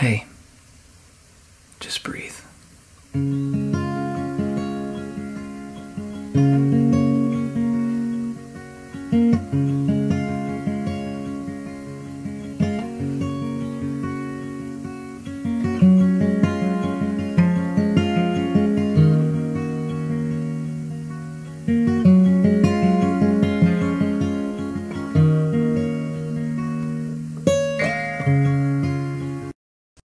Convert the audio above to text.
Hey, just breathe.